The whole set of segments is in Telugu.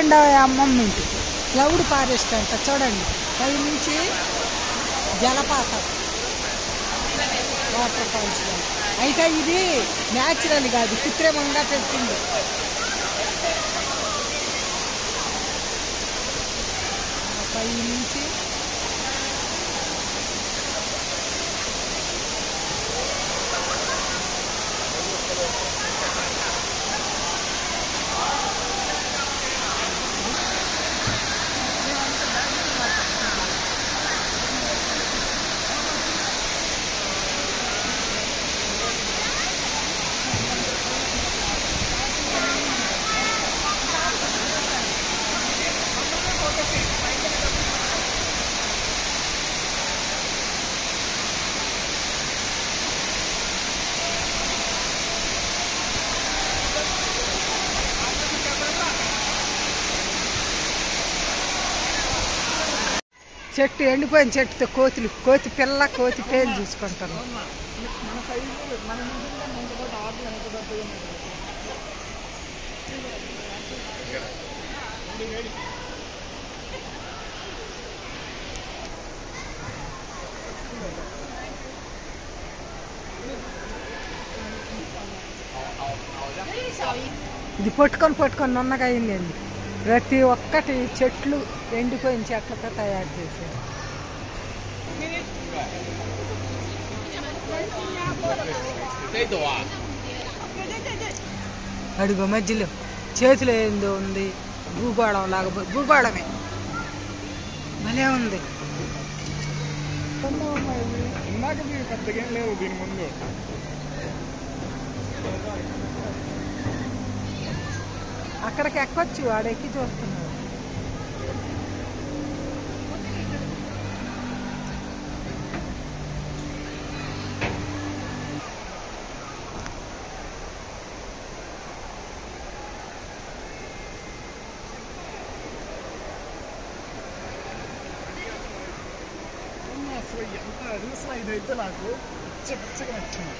ఉందా అమ్మమ్మ ఇంటికి. క్లౌడ్ ఫారెస్ట్ అంట చూడండి. పై నుంచి జలపాతం. వాటర్ ఫాల్స్ అయితే ఇది న్యాచురల్ కాదు కృత్రిమంగా పెట్టింది. ఆ పై నుంచి చెట్టు ఎండిపోయిన చెట్టుతో కోతులు కోతి పిల్ల కోతి పేరు చూసుకుంటాను ఇది పట్టుకొని పట్టుకొని నున్నగా అయిందండి. ప్రతి ఒక్కటి చెట్లు ఎండిపోయిన చెట్లతో తయారు చేశారు. అడుగు మధ్యలో చేతిలో ఏందో ఉంది. భూగోళం లాగా భూ- భూగోళమే భలే ఉంది. ఇందాక మీరు పెద్దగా ఏం లేవు దీని ముందు. అక్కడికి ఎక్కొచ్చు వాడెక్కి చూస్తున్నాడు అసలు ఎంత అరిసా ఇదైతే నాకు పిచ్చ పిచ్చగా నచ్చింది.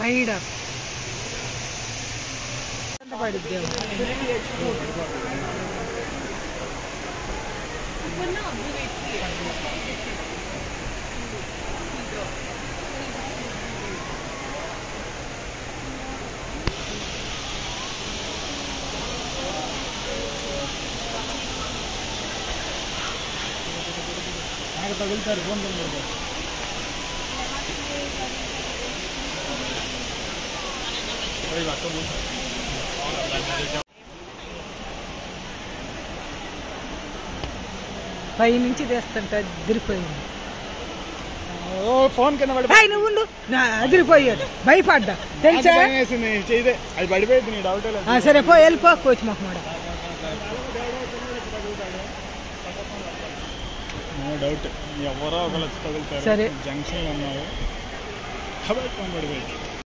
spider. I'm going to go to the hospital. I'm to go to the hospital. పై నుంచి తెస్తుంటే అదిరిపోయింది. ఓ ఫోన్ కింద పడి ఏయ్, నువ్వు ఉండు. నా అదిరిపోయాడు. భయపడ్డా. తెలుసా? అది పడిపోయింది నీ డౌటే సరే పో వెళ్ళిపో కోచ్ మొహమ్మడ. నో డౌట్ ఎవరో తగులుతారు సరే. జంక్షన్ ఫోన్ పడిపోయింది.